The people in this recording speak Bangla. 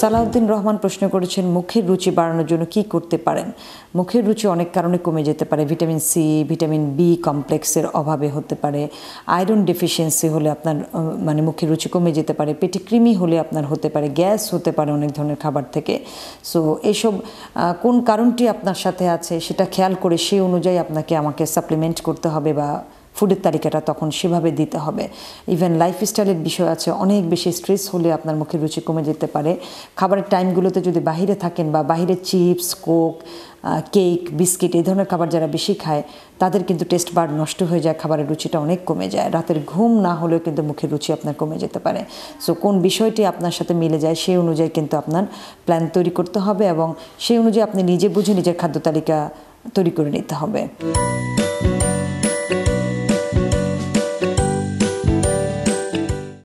সালাউদ্দিন রহমান প্রশ্ন করেছেন মুখের রুচি বাড়ানোর জন্য কি করতে পারেন? মুখের রুচি অনেক কারণে কমে যেতে পারে। ভিটামিন সি ভিটামিন বি কমপ্লেক্সের অভাবে হতে পারে। আয়রন ডেফিসিয়েন্সি হলে আপনার মানে মুখের রুচি কমে যেতে পারে। পেটে কৃমি হলে আপনার হতে পারে। গ্যাস হতে পারে অনেক ধরনের খাবার থেকে। সো এইসব আহ, কোন কারণটি আপনার সাথে আছে সেটা খেয়াল করে সেই অনুযায়ী আপনাকে আমাকে সাপ্লিমেন্ট করতে হবে বা ফুডের তালিকাটা তখন সেভাবে দিতে হবে। ইভেন লাইফস্টাইলের বিষয় আছে, অনেক বেশি স্ট্রেস হলে আপনার মুখের রুচি কমে যেতে পারে। খাবারের টাইমগুলোতে যদি বাইরে থাকেন বা বাইরে চিপস কোক কেক বিস্কিট এই ধরনের খাবার যারা বেশি খায়, তাদের কিন্তু টেস্ট বার নষ্ট হয়ে যায়, খাবারের রুচিটা অনেক কমে যায়। রাতের ঘুম না হলেও কিন্তু মুখের রুচি আপনার কমে যেতে পারে। সো কোন বিষয়টি আপনার সাথে মিলে যায়, সেই অনুযায়ী কিন্তু আপনার প্ল্যান তৈরি করতে হবে এবং সেই অনুযায়ী আপনি নিজে বুঝে নিজের খাদ্য তালিকা তৈরি করে নিতে হবে।